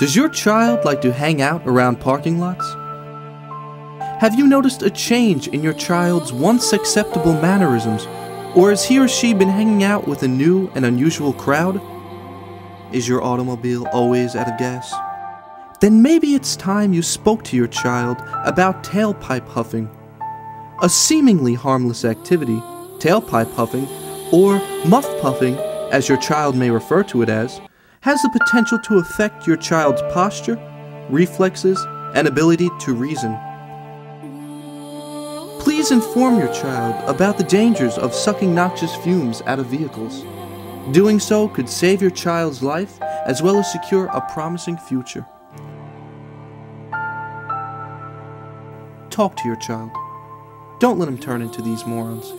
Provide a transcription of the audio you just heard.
Does your child like to hang out around parking lots? Have you noticed a change in your child's once acceptable mannerisms, or has he or she been hanging out with a new and unusual crowd? Is your automobile always out of gas? Then maybe it's time you spoke to your child about tailpipe huffing. A seemingly harmless activity, tailpipe huffing, or muff puffing, as your child may refer to it as, has the potential to affect your child's posture, reflexes, and ability to reason. Please inform your child about the dangers of sucking noxious fumes out of vehicles. Doing so could save your child's life as well as secure a promising future. Talk to your child. Don't let him turn into these morons.